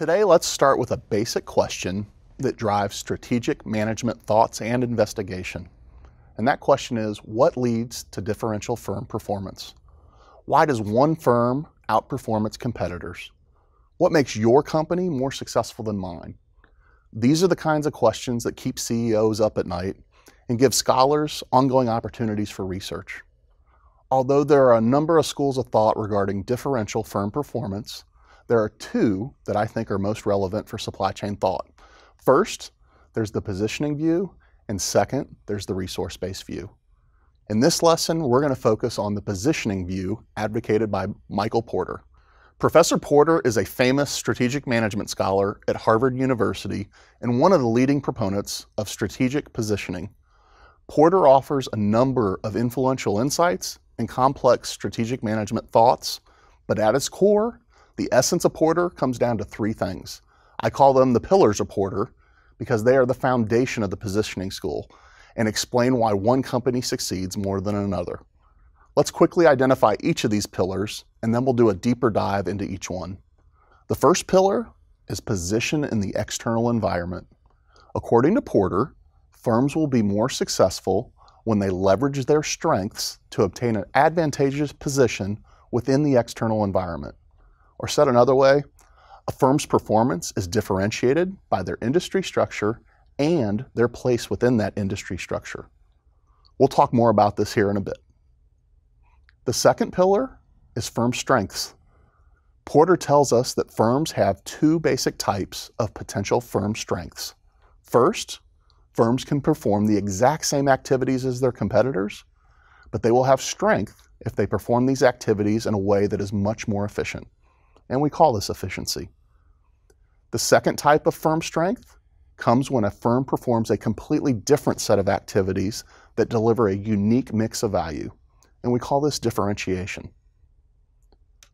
Today, let's start with a basic question that drives strategic management thoughts and investigation. And that question is, what leads to differential firm performance? Why does one firm outperform its competitors? What makes your company more successful than mine? These are the kinds of questions that keep CEOs up at night and give scholars ongoing opportunities for research. Although there are a number of schools of thought regarding differential firm performance, there are two that I think are most relevant for supply chain thought. First, there's the positioning view, and second, there's the resource-based view. In this lesson, we're going to focus on the positioning view advocated by Michael Porter. Professor Porter is a famous strategic management scholar at Harvard University and one of the leading proponents of strategic positioning. Porter offers a number of influential insights and complex strategic management thoughts, but at its core, the essence of Porter comes down to three things. I call them the pillars of Porter because they are the foundation of the positioning school and explain why one company succeeds more than another. Let's quickly identify each of these pillars, and then we'll do a deeper dive into each one. The first pillar is position in the external environment. According to Porter, firms will be more successful when they leverage their strengths to obtain an advantageous position within the external environment. Or said another way, a firm's performance is differentiated by their industry structure and their place within that industry structure. We'll talk more about this here in a bit. The second pillar is firm strengths. Porter tells us that firms have two basic types of potential firm strengths. First, firms can perform the exact same activities as their competitors, but they will have strength if they perform these activities in a way that is much more efficient. And we call this efficiency. The second type of firm strength comes when a firm performs a completely different set of activities that deliver a unique mix of value and we call this differentiation.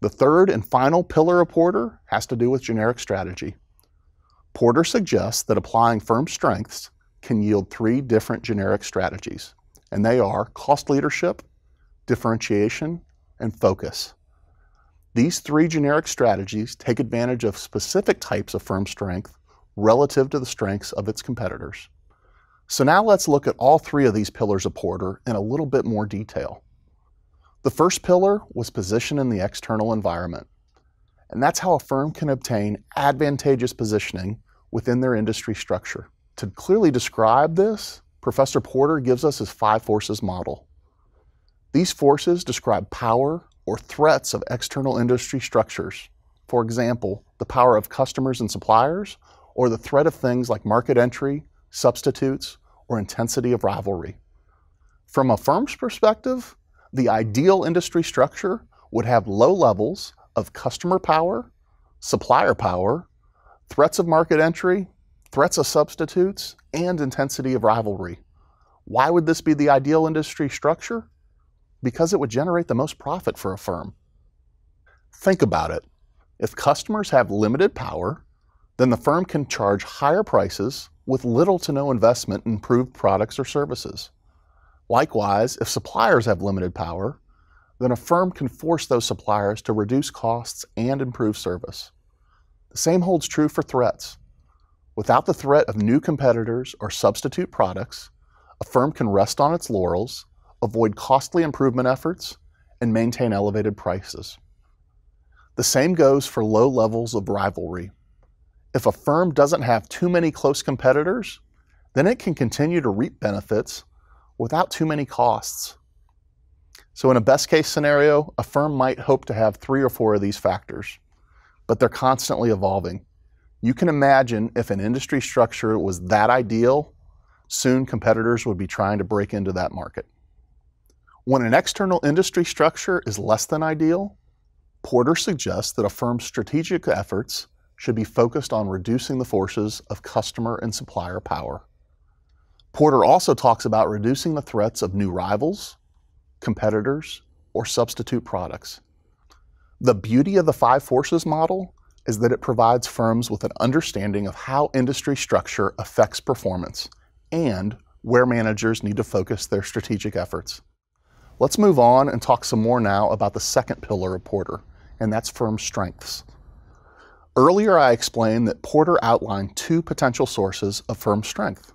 The third and final pillar of Porter has to do with generic strategy. Porter suggests that applying firm strengths can yield three different generic strategies, and they are cost leadership, differentiation, and focus. These three generic strategies take advantage of specific types of firm strength relative to the strengths of its competitors. So now let's look at all three of these pillars of Porter in a little bit more detail. The first pillar was position in the external environment. And that's how a firm can obtain advantageous positioning within their industry structure. To clearly describe this, Professor Porter gives us his five forces model. These forces describe power or threats of external industry structures. For example, the power of customers and suppliers, or the threat of things like market entry, substitutes, or intensity of rivalry. From a firm's perspective, the ideal industry structure would have low levels of customer power, supplier power, threats of market entry, threats of substitutes, and intensity of rivalry. Why would this be the ideal industry structure? Because it would generate the most profit for a firm. Think about it. If customers have limited power, then the firm can charge higher prices with little to no investment in improved products or services. Likewise, if suppliers have limited power, then a firm can force those suppliers to reduce costs and improve service. The same holds true for threats. Without the threat of new competitors or substitute products, a firm can rest on its laurels, avoid costly improvement efforts, and maintain elevated prices. The same goes for low levels of rivalry. If a firm doesn't have too many close competitors, then it can continue to reap benefits without too many costs. So in a best case scenario, a firm might hope to have three or four of these factors, but they're constantly evolving. You can imagine if an industry structure was that ideal, soon competitors would be trying to break into that market. When an external industry structure is less than ideal, Porter suggests that a firm's strategic efforts should be focused on reducing the forces of customer and supplier power. Porter also talks about reducing the threats of new rivals, competitors, or substitute products. The beauty of the five forces model is that it provides firms with an understanding of how industry structure affects performance and where managers need to focus their strategic efforts. Let's move on and talk some more now about the second pillar of Porter, and that's firm strengths. Earlier, I explained that Porter outlined two potential sources of firm strength,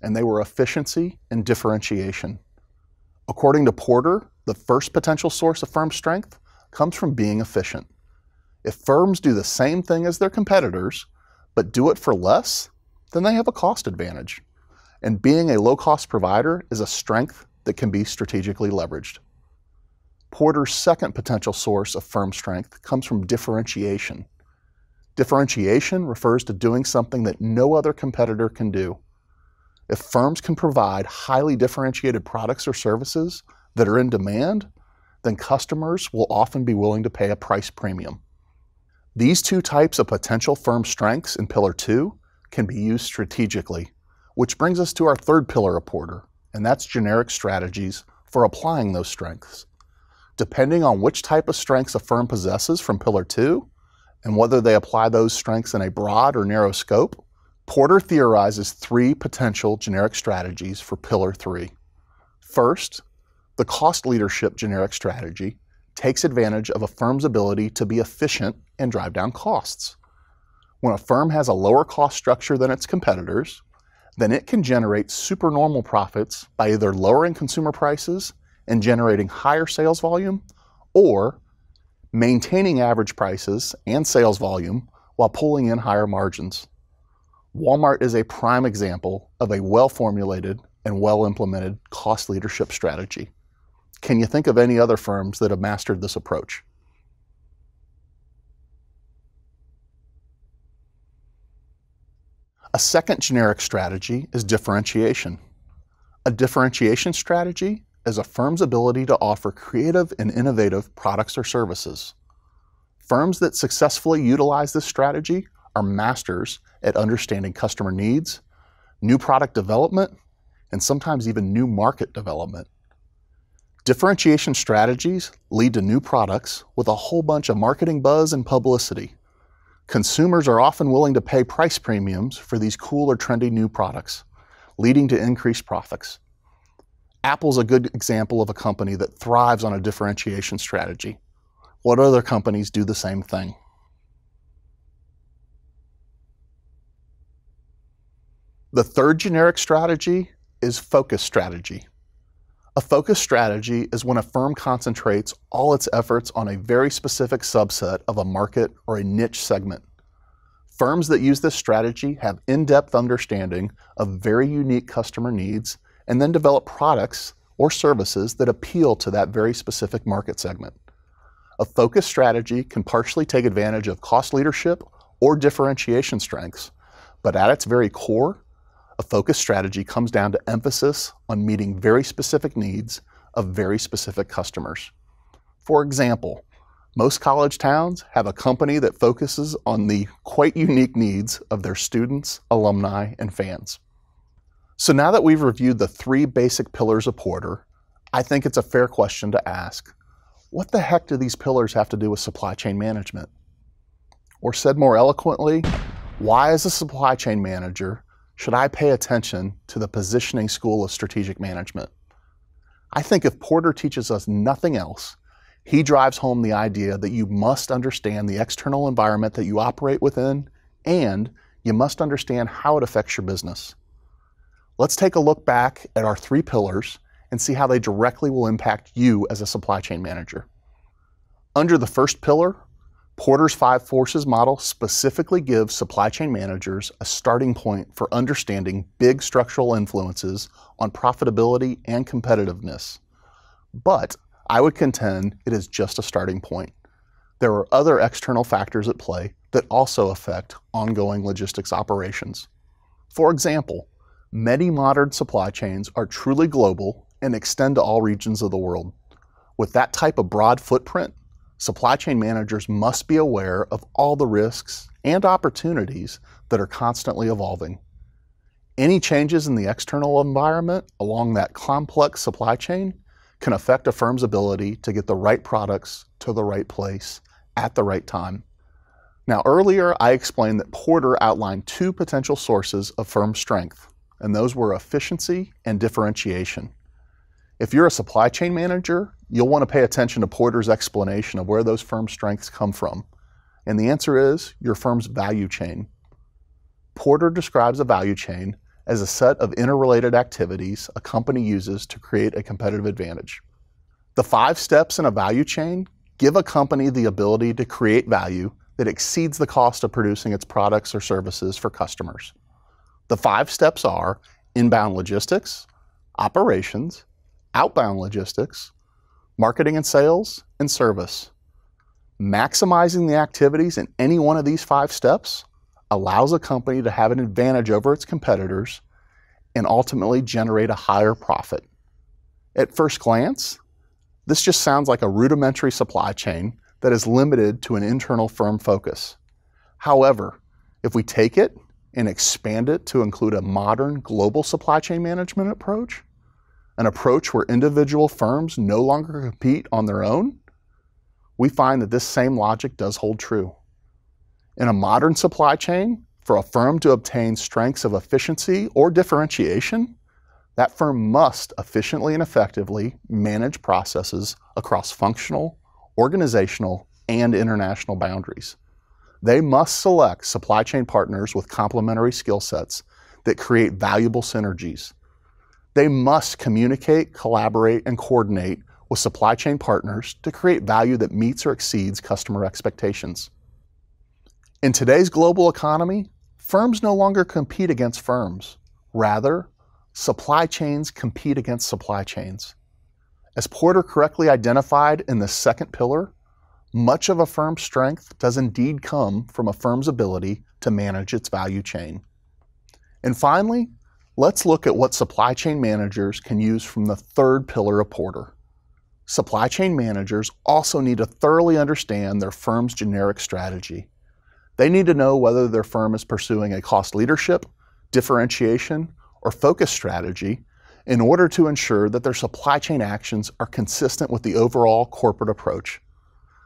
and they were efficiency and differentiation. According to Porter, the first potential source of firm strength comes from being efficient. If firms do the same thing as their competitors, but do it for less, then they have a cost advantage. And being a low cost provider is a strength that can be strategically leveraged. Porter's second potential source of firm strength comes from differentiation. Differentiation refers to doing something that no other competitor can do. If firms can provide highly differentiated products or services that are in demand, then customers will often be willing to pay a price premium. These two types of potential firm strengths in Pillar 2 can be used strategically, which brings us to our third pillar of Porter, and that's generic strategies for applying those strengths. Depending on which type of strengths a firm possesses from Pillar 2 and whether they apply those strengths in a broad or narrow scope, Porter theorizes three potential generic strategies for Pillar 3. First, the cost leadership generic strategy takes advantage of a firm's ability to be efficient and drive down costs. When a firm has a lower cost structure than its competitors, then it can generate supernormal profits by either lowering consumer prices and generating higher sales volume or maintaining average prices and sales volume while pulling in higher margins. Walmart is a prime example of a well formulated and well implemented cost leadership strategy. Can you think of any other firms that have mastered this approach? A second generic strategy is differentiation. A differentiation strategy is a firm's ability to offer creative and innovative products or services. Firms that successfully utilize this strategy are masters at understanding customer needs, new product development, and sometimes even new market development. Differentiation strategies lead to new products with a whole bunch of marketing buzz and publicity. Consumers are often willing to pay price premiums for these cool or trendy new products, leading to increased profits. Apple's a good example of a company that thrives on a differentiation strategy. What other companies do the same thing? The third generic strategy is focus strategy. A focus strategy is when a firm concentrates all its efforts on a very specific subset of a market or a niche segment. Firms that use this strategy have in-depth understanding of very unique customer needs and then develop products or services that appeal to that very specific market segment. A focus strategy can partially take advantage of cost leadership or differentiation strengths, but at its very core, a focused strategy comes down to emphasis on meeting very specific needs of very specific customers. For example, most college towns have a company that focuses on the quite unique needs of their students, alumni, and fans. So now that we've reviewed the three basic pillars of Porter, I think it's a fair question to ask, what the heck do these pillars have to do with supply chain management? Or said more eloquently, why as a supply chain manager should I pay attention to the positioning school of strategic management? I think if Porter teaches us nothing else, he drives home the idea that you must understand the external environment that you operate within and you must understand how it affects your business. Let's take a look back at our three pillars and see how they directly will impact you as a supply chain manager. Under the first pillar, Porter's Five Forces model specifically gives supply chain managers a starting point for understanding big structural influences on profitability and competitiveness. But I would contend it is just a starting point. There are other external factors at play that also affect ongoing logistics operations. For example, many modern supply chains are truly global and extend to all regions of the world. With that type of broad footprint, supply chain managers must be aware of all the risks and opportunities that are constantly evolving. Any changes in the external environment along that complex supply chain can affect a firm's ability to get the right products to the right place at the right time. Now, earlier I explained that Porter outlined two potential sources of firm strength, and those were efficiency and differentiation. If you're a supply chain manager, you'll want to pay attention to Porter's explanation of where those firm strengths come from. And the answer is your firm's value chain. Porter describes a value chain as a set of interrelated activities a company uses to create a competitive advantage. The five steps in a value chain give a company the ability to create value that exceeds the cost of producing its products or services for customers. The five steps are inbound logistics, operations, outbound logistics, marketing and sales, and service. Maximizing the activities in any one of these five steps allows a company to have an advantage over its competitors and ultimately generate a higher profit. At first glance, this just sounds like a rudimentary supply chain that is limited to an internal firm focus. However, if we take it and expand it to include a modern global supply chain management approach, an approach where individual firms no longer compete on their own, we find that this same logic does hold true. In a modern supply chain, for a firm to obtain strengths of efficiency or differentiation, that firm must efficiently and effectively manage processes across functional, organizational, and international boundaries. They must select supply chain partners with complementary skill sets that create valuable synergies. They must communicate, collaborate, and coordinate with supply chain partners to create value that meets or exceeds customer expectations. In today's global economy, firms no longer compete against firms. Rather, supply chains compete against supply chains. As Porter correctly identified in the second pillar, much of a firm's strength does indeed come from a firm's ability to manage its value chain. And finally, let's look at what supply chain managers can use from the third pillar of Porter. Supply chain managers also need to thoroughly understand their firm's generic strategy. They need to know whether their firm is pursuing a cost leadership, differentiation, or focus strategy in order to ensure that their supply chain actions are consistent with the overall corporate approach.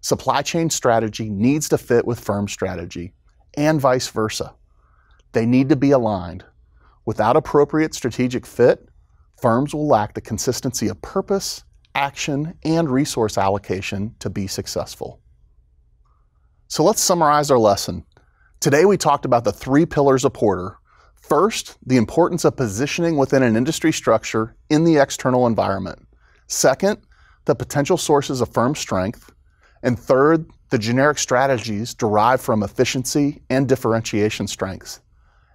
Supply chain strategy needs to fit with firm strategy and vice versa. They need to be aligned. Without appropriate strategic fit, firms will lack the consistency of purpose, action, and resource allocation to be successful. So let's summarize our lesson. Today we talked about the three pillars of Porter. First, the importance of positioning within an industry structure in the external environment. Second, the potential sources of firm strength. And third, the generic strategies derived from efficiency and differentiation strengths.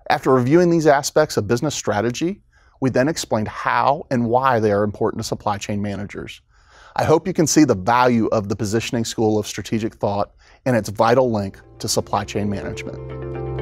After reviewing these aspects of business strategy, we then explained how and why they are important to supply chain managers. I hope you can see the value of the positioning school of strategic thought and its vital link to supply chain management.